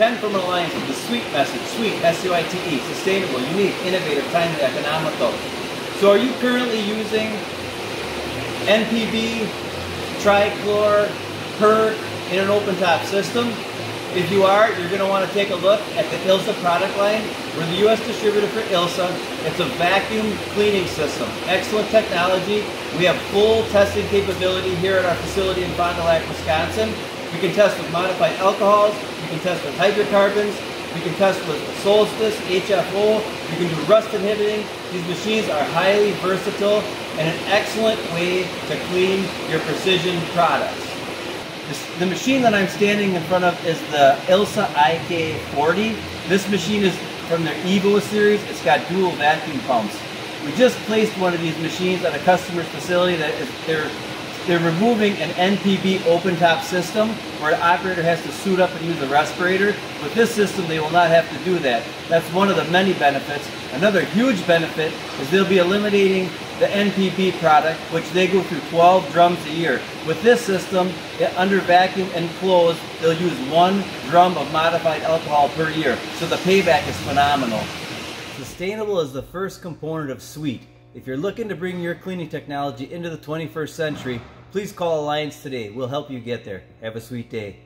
Ken from an Alliance with the SUITE message. SUITE, S-U-I-T-E, sustainable, unique, innovative, timely, economical. So are you currently using NPB, Trichlor, PERC in an open top system? If you are, you're going to want to take a look at the ILSA product line. We're the U.S. distributor for ILSA. It's a vacuum cleaning system. Excellent technology. We have full testing capability here at our facility in Fond du Lac, Wisconsin. We can test with modified alcohols. Can test with hydrocarbons. We can test with Solstice, HFO. We can do rust inhibiting. These machines are highly versatile and an excellent way to clean your precision products. The machine that I'm standing in front of is the ILSA IK40. This machine is from their Evo series. It's got dual vacuum pumps. We just placed one of these machines at a customer's facility that is, they're they're removing an NPB open top system where the operator has to suit up and use a respirator. With this system, they will not have to do that. That's one of the many benefits. Another huge benefit is they'll be eliminating the NPB product, which they go through 12 drums a year. With this system, under vacuum and closed, they'll use one drum of modified alcohol per year. So the payback is phenomenal. Sustainable is the first component of SUITE. If you're looking to bring your cleaning technology into the 21st century, please call Alliance today. We'll help you get there. Have a sweet day.